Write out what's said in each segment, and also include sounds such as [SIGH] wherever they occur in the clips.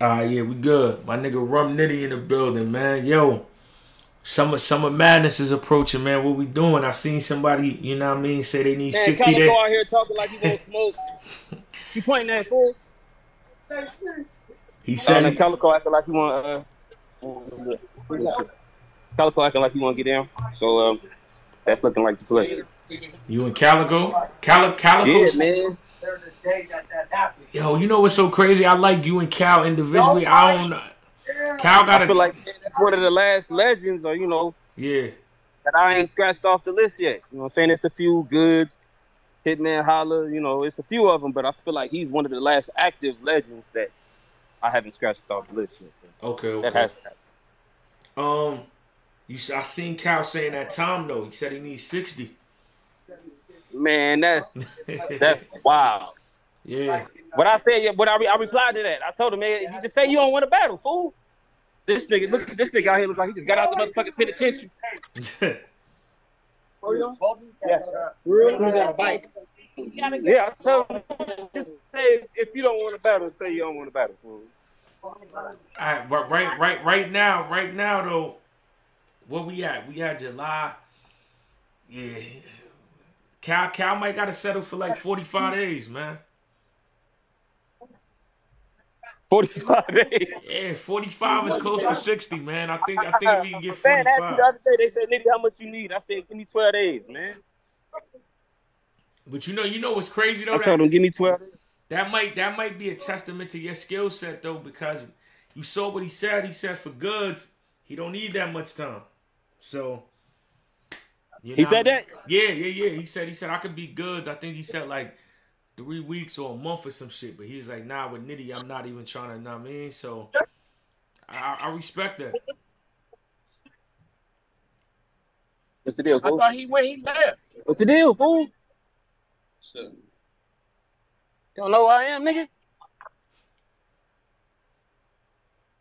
Ah, uh, yeah, we good. My nigga Rum Nitty in the building, man. Yo, summer summer madness is approaching, man. What we doing? I seen somebody, you know what I mean, say they need man, sixty days. out here talking like he gonna smoke. [LAUGHS] you pointing that fool? He said uh, he, Calicoe acting like he want. Uh, Calicoe acting like he want to get down. So um, that's looking like the play. You and Calicoe? Cal Calicoe? Yeah, man. Yo, you know what's so crazy? I like you and Cal individually. I don't know. Cal got I feel like man, that's one of the last legends, or you know, yeah, that I ain't scratched off the list yet. You know, what I'm saying it's a few Goodz, Hitman Holla. You know, it's a few of them, but I feel like he's one of the last active legends that I haven't scratched off the list yet. Okay, okay. That has um, you I seen Cal saying that Tom though. He said he needs sixty. Man, that's that's [LAUGHS] wild. Yeah. But I said, but I, re- I replied to that. I told him, man, you just say you don't want a battle, fool. This nigga, look, this nigga out here looks like he just got out the motherfucking penitentiary. [LAUGHS] oh, you know? Yeah. Real? Who's on a bike? Yeah, I told him, just say if you don't want a battle, say you don't want a battle, fool. All right, but right, right, right now, right now though, where we at? We at July. Yeah, Cal, Cal might got to settle for like forty five days, man. 45 days. Yeah, 45 is close to 60, man. I think I think if we can get 45. The other day they said, Nitty, how much you need? I said, give me 12 days, man. But you know, you know what's crazy though? I told him, give me 12. That might that might be a testament to your skill set though, because you saw what he said. He said for Goodz, he don't need that much time. So you know, he said that? Yeah, yeah, yeah. He said he said I could be Goodz. I think he said like three weeks or a month or some shit. But he was like, nah, with Nitty, I'm not even trying to, know what I mean? So I, I respect that. What's the deal, fool? I thought he went, he left. What's the deal, fool? So, you don't know who I am, nigga?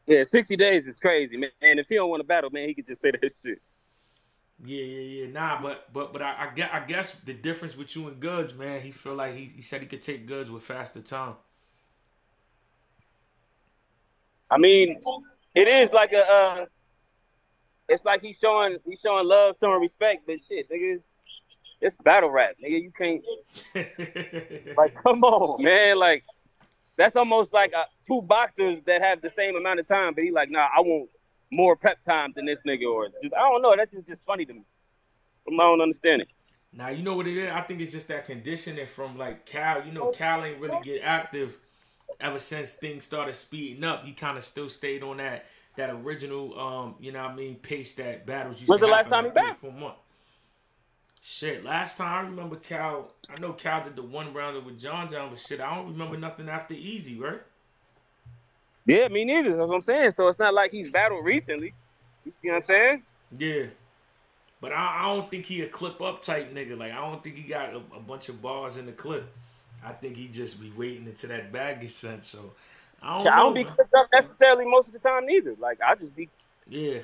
Yeah, 60 days is crazy, man. And if he don't want to battle, man, he could just say that shit. Yeah, yeah, yeah. Nah, but but but I, I guess I guess the difference with you and Goodz, man, he feel like he, he said he could take Goodz with faster time. I mean, it is like a uh it's like he's showing he's showing love, showing respect, but shit, nigga, it's battle rap, nigga. You can't [LAUGHS] like come on, man. Like that's almost like uh, two boxers that have the same amount of time, but he like, nah, I won't more prep time than this nigga, or just I don't know. That's just just funny to me. I don't understand it. Now you know what it is. I think it's just that conditioning from like Cal. You know, Cal ain't really get active ever since things started speeding up. He kind of still stayed on that that original, um, you know, what I mean, pace that battles used When's the last time like he back? For a month. Shit, last time I remember Cal. I know Cal did the one rounder with John John, but shit, I don't remember nothing after Eazy, right? Yeah, me neither. That's what I'm saying. So it's not like he's battled recently. You see what I'm saying? Yeah. But I, I don't think he a clip up type nigga. Like I don't think he got a, a, bunch of bars in the clip. I think he just be waiting until that bag gets sent. So I don't, I don't be clipped up necessarily most of the time neither. Like I just be Yeah.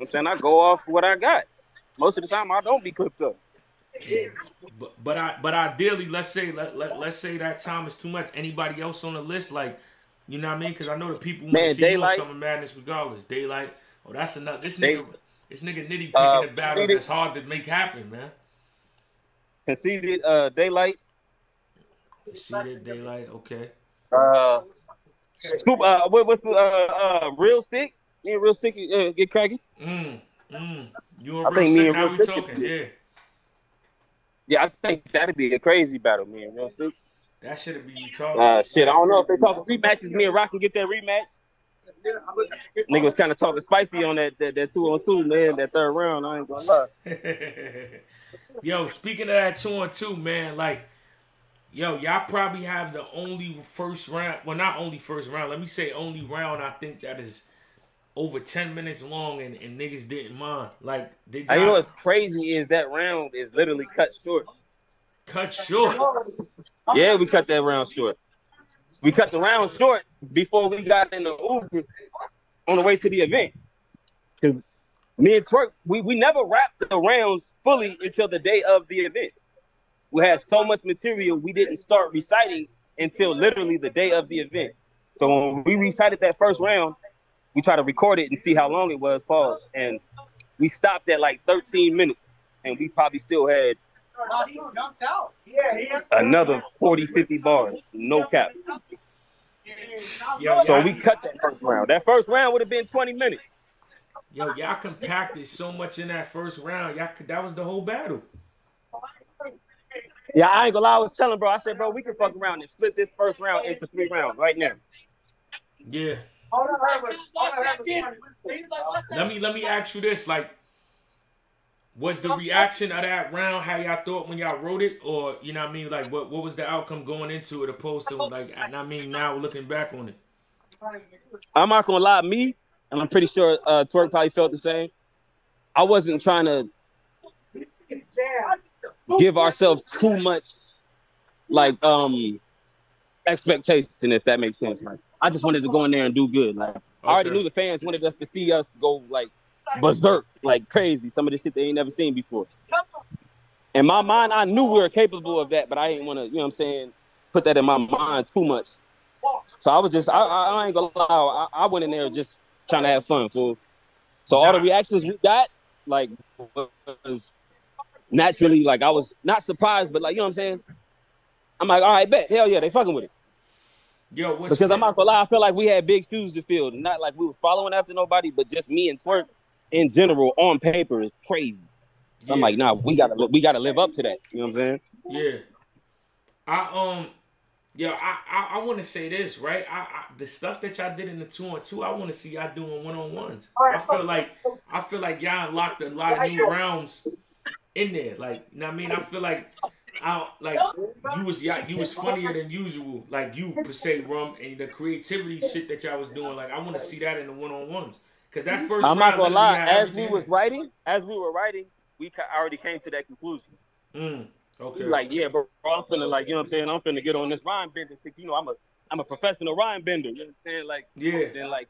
I'm saying I go off what I got. Most of the time I don't be clipped up. But but I but ideally let's say let, let let's say that time is too much. Anybody else on the list like you know what I mean? Because I know the people want to see Daylight. you on Summer Madness regardless. Daylight. Oh, that's enough. This nigga, this nigga Nitty picking uh, the battles that's hard to make happen, man. Conceited uh, Daylight. Conceited Daylight. Okay. Uh, Scoop. Uh, what, what's uh, uh, Real Sikh? Me and Real Sikh uh, get cracking. Mm. Mm. You and I real think sick, me and Real Sikh talking? Yeah. Yeah, I think that'd be a crazy battle, me and Real Sikh. That should be you talking. Uh, shit, I don't know if they talking rematches. Me and Roc can get that rematch. Nigga was kind of talking spicy on that, that that two on two man. That third round, I ain't gonna lie. [LAUGHS] yo, speaking of that two on two, man, like, yo, y'all probably have the only first round. Well, not only first round. Let me say only round. I think that is over ten minutes long, and, and niggas didn't mind. Like, did you know what's crazy is that round is literally cut short. Cut short. Yeah, we cut that round short. We cut the round short before we got in the Uber on the way to the event. Because me and Twork, we, we never wrapped the rounds fully until the day of the event. We had so much material we didn't start reciting until literally the day of the event. So when we recited that first round, we tried to record it and see how long it was. Pause, and we stopped at like 13 minutes, and we probably still had another 40, 50 bars, no cap. Yo, so we cut that first round. That first round would have been 20 minutes. Yo, y'all compacted so much in that first round. Y'all, that was the whole battle. Yeah, I ain't gonna lie. I was telling bro, I said, bro, we can fuck around and split this first round into three rounds right now. Yeah. Let me let me ask you this: like, was the reaction of that round how y'all thought when y'all wrote it, or you know what I mean? Like, what what was the outcome going into it, opposed to like, I mean, now looking back on it. I'm not gonna lie, me, and I'm pretty sure uh, Twork probably felt the same. I wasn't trying to give ourselves too much like um expectation, if that makes sense. Like I just wanted to go in there and do good. Like okay. I already knew the fans wanted us to see us go like berserk, like crazy. Some of the shit they ain't never seen before. In my mind, I knew we were capable of that, but I didn't want to, you know what I'm saying, put that in my mind too much. So I was just, I, I, I ain't gonna lie, I, I, went in there just trying to have fun, fool. So all the reactions we got, like, was naturally, like, I was not surprised, but like, you know what I'm saying? I'm like, all right, bet, hell yeah, they fucking with it. Yo, because I'm not gonna lie, I feel like we had big shoes to fill. Not like we was following after nobody, but just me and Twork in general on paper is crazy. Yeah. I'm like, nah, we gotta we gotta live up to that. You know what I'm saying? Yeah. I um yeah, I I, I want to say this right. I, I, the stuff that y'all did in the two on two, I want to see y'all doing one on ones. I feel like I feel like y'all unlocked a lot of new realms in there. Like, you know what I mean? I feel like I like you was you was funnier than usual, like you per se, rum, and the creativity shit that y'all was doing. Like I want to see that in the one on ones because that first. I'm not gonna lie. As we was writing, as we were writing, we already came to that conclusion. Mm, okay. Like yeah, but I'm feeling like you know what I'm saying. I'm finna get on this rhyme bender. You know, I'm a I'm a professional rhyme bender. You know what I'm saying? Like yeah. Then like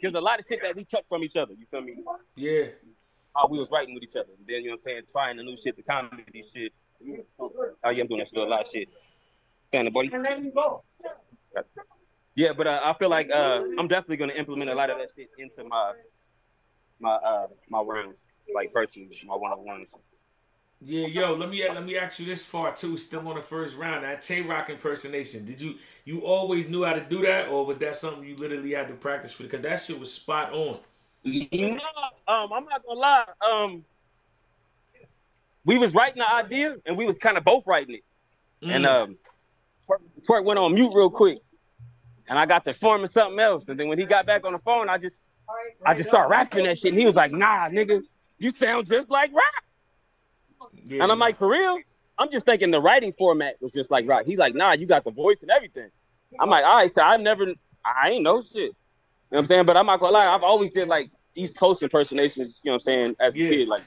there's a lot of shit that we took from each other. You feel me? Yeah. How we was writing with each other. And then you know what I'm saying, trying the new shit, the comedy shit. Oh yeah, I'm doing that shit a lot of shit. Fan buddy. Yeah, but uh, I feel like uh, I'm definitely gonna implement a lot of that shit into my my uh my rounds, like personally, my one on ones. Yeah, yo, let me let me ask you this far too. Still on the first round, that Tay Roc impersonation. Did you you always knew how to do that, or was that something you literally had to practice for? Because that shit was spot on. Yeah, um, I'm not gonna lie. Um, we was writing the idea and we was kind of both writing it. Mm. And um Twork went on mute real quick. And I got to forming something else. And then when he got back on the phone, I just I just started rapping that shit. And he was like, nah, nigga, you sound just like rap. Yeah, and I'm like, for real? I'm just thinking the writing format was just like Roc. He's like, nah, you got the voice and everything. I'm like, all right, so I never I ain't know shit. You know what I'm saying? But I'm not gonna lie, I've always did like East Coast impersonations, you know what I'm saying, as a yeah. kid. Like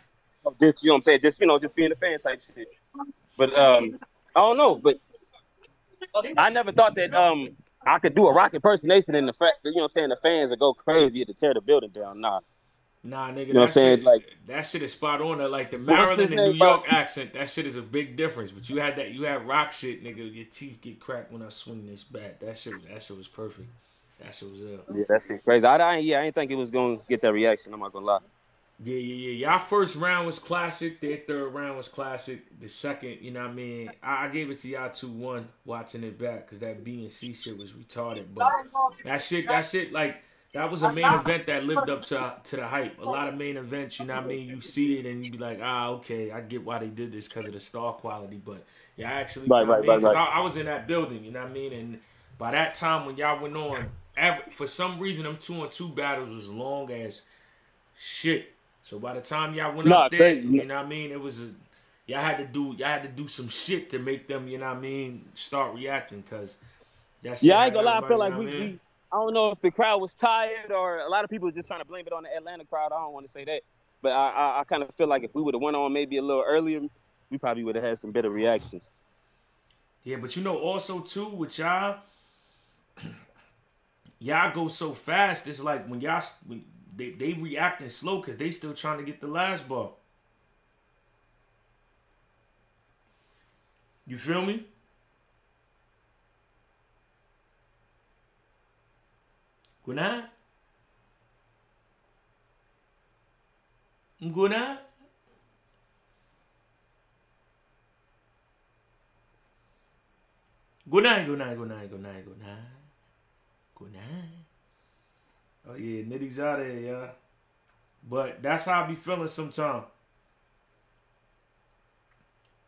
just you know what I'm saying, just you know, just being a fan type shit. But um, I don't know, but I never thought that um I could do a Roc impersonation and the fact that you know what I'm saying the fans would go crazy to tear the building down. Nah. Nah, nigga, you know that, shit, like, that shit is spot on. Like the Maryland and New York bro? accent, that shit is a big difference. But you had that, you had Roc shit, nigga. Your teeth get cracked when I swing this bat. That shit, that shit was perfect. That shit was up. Yeah, that shit crazy. I, I yeah, I didn't think it was gonna get that reaction. I'm not gonna lie. Yeah, yeah, yeah. Y'all first round was classic. Their third round was classic. The second, you know what I mean? I, I gave it to y'all 2-1 watching it back because that B and C shit was retarded. But that shit, that shit, like, that was a main event that lived up to to the hype. A lot of main events, you know what I mean? You see it and you be like, ah, okay, I get why they did this because of the star quality. But yeah, actually, right, right, I mean? right, right. I, I, was in that building, you know what I mean? And by that time when y'all went on, for some reason, them two on two battles was long as shit. So by the time y'all went nah, up there, you know what I mean, it was a y'all had to do y'all had to do some shit to make them, you know what I mean, start reacting because that's yeah. I ain't gonna lie, I feel like we, we I don't know if the crowd was tired or a lot of people just trying to blame it on the Atlanta crowd. I don't want to say that, but I I, I kind of feel like if we would have went on maybe a little earlier, we probably would have had some better reactions. Yeah, but you know, also too with y'all, [CLEARS THROAT] y'all go so fast. It's like when y'all when they they reacting slow because they still trying to get the last ball. You feel me? Guna? Guna? Good night, good night, good night, good night, good night. Good night. Oh yeah, Nitty's out there, yeah. But that's how I be feeling sometimes.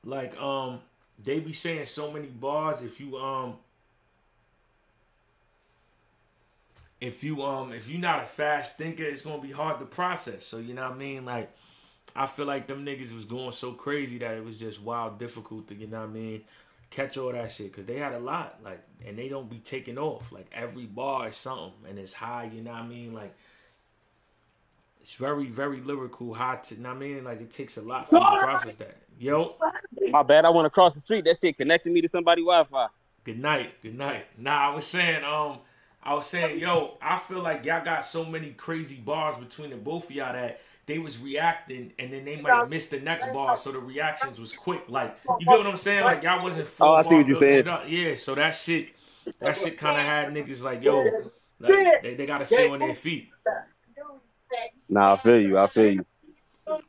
Like, um, they be saying so many bars if you um if you um if you're not a fast thinker, it's gonna be hard to process. So you know what I mean? Like I feel like them niggas was going so crazy that it was just wild difficult to, you know what I mean, catch all that shit. Cause they had a lot, like, and they don't be taking off. Like every bar is something and it's high, you know what I mean? Like it's very, very lyrical, high to, you know what I mean? Like it takes a lot for you to process that. Yo. My bad, I went across the street. That shit connected me to somebody Wi-Fi. Good night. Good night. Nah, I was saying, um, I was saying, yo, I feel like y'all got so many crazy bars between the both of y'all that they was reacting and then they might have missed the next ball, so the reactions was quick. Like, you get what I'm saying? Like y'all wasn't full. Oh, I see what you said. Yeah, so that shit, that shit kind of had niggas like, yo, like, they, they gotta stay on their feet. Nah, I feel you. I feel you.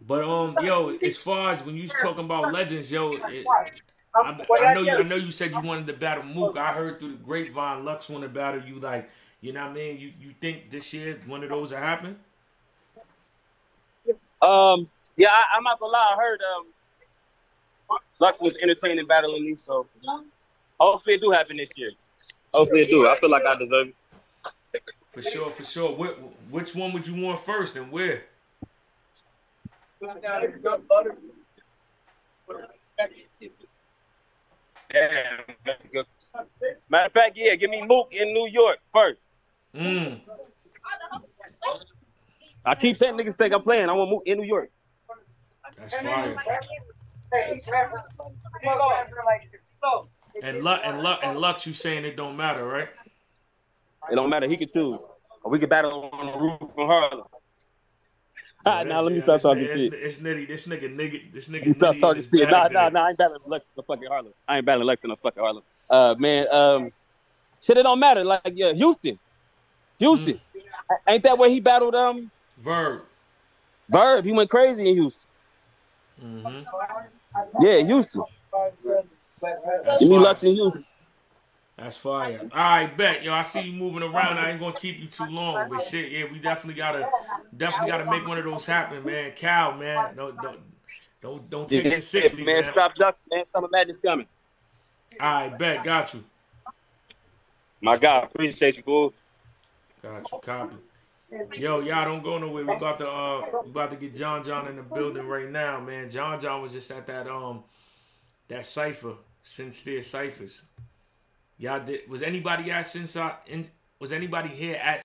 But um, yo, as far as when you was talking about legends, yo, it, I, I, know you. I know you said you wanted to battle Mook. I heard through the grapevine Lux wanted to battle you. Like, you know what I mean? You you think this year one of those will happen? Um, yeah, I, am not gonna lie. I heard um, Lux was entertaining battling me, so hopefully it do happen this year. Hopefully it do. I feel like I deserve it. For sure, for sure. What, which one would you want first, and where? Yeah, Mexico. Matter of fact, yeah, give me Mook in New York first. Mm. I keep saying niggas think I'm playing. I want to move in New York. That's fire. And luck and luck and Lux, you saying it don't matter, right? It don't matter. He can choose. Or we could battle on the roof in Harlem. All right, now let me stop talking it's, shit. It's nitty. This nigga, nigga, this nigga. Stop talking shit. Nah, nah, nah. I ain't battling Lex in the fucking Harlem. I ain't battling Lex in the fucking Harlem. Uh, man, um, shit, it don't matter. Like, yeah, Houston, Houston. Mm. Ain't that where he battled um Verb? Verb. He went crazy in Houston. Mm-hmm. Yeah, Houston. Give me Lux in Houston. That's fire. All right, bet yo. I see you moving around. I ain't gonna keep you too long, but shit, yeah, we definitely gotta, definitely gotta make one of those happen, man. Cal, man, don't don't don't don't take yeah, it sixty, man. man. Stop ducking, man. Summer Madness coming. All right, bet. Got you. My God, appreciate you, fool. Got you. Copy. Yo, y'all don't go nowhere. We about to uh, we about to get John John in the building right now, man. John John was just at that um, that cipher, sincere ciphers. Y'all did. Was anybody at since in, was anybody here at